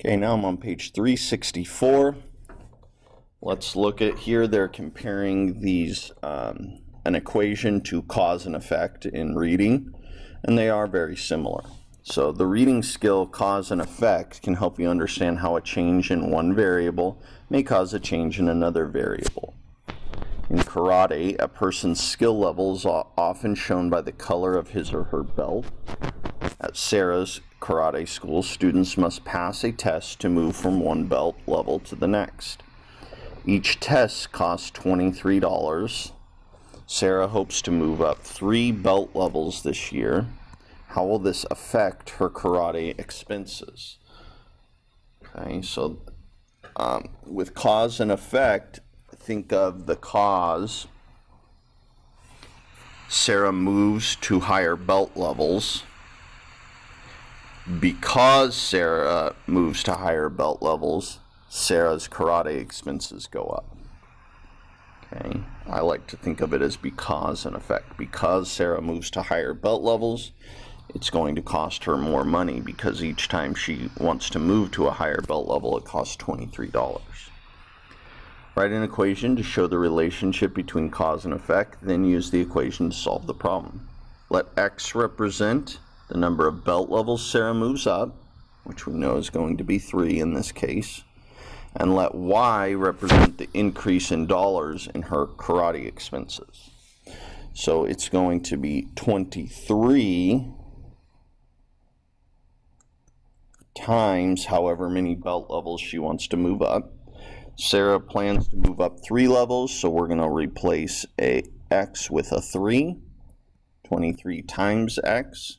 Okay, now I'm on page 364. Let's look at here. They're comparing these um, an equation to cause and effect in reading, and they are very similar. So the reading skill cause and effect can help you understand how a change in one variable may cause a change in another variable. In karate, a person's skill level is often shown by the color of his or her belt. At Sarah's karate school, students must pass a test to move from one belt level to the next. Each test costs $23. Sarah hopes to move up three belt levels this year. How will this affect her karate expenses? Okay, so um, with cause and effect, think of the cause. Sarah moves to higher belt levels. Because Sarah moves to higher belt levels, Sarah's karate expenses go up. Okay, I like to think of it as because and effect. Because Sarah moves to higher belt levels, it's going to cost her more money because each time she wants to move to a higher belt level, it costs $23. Write an equation to show the relationship between cause and effect, then use the equation to solve the problem. Let x represent the number of belt levels Sarah moves up, which we know is going to be 3 in this case, and let y represent the increase in dollars in her karate expenses. So it's going to be 23 times however many belt levels she wants to move up. Sarah plans to move up three levels, so we're going to replace a x with a 3, 23 times x,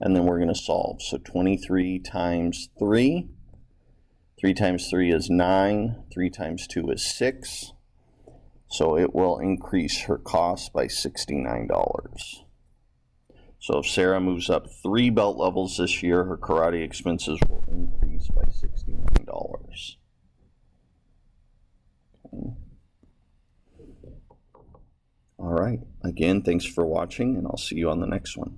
and then we're going to solve. So 23 times 3, 3 times 3 is 9, 3 times 2 is 6, so it will increase her cost by $69. So if Sarah moves up three belt levels this year, her karate expenses will increase by $69. Okay. All right. Again, thanks for watching, and I'll see you on the next one.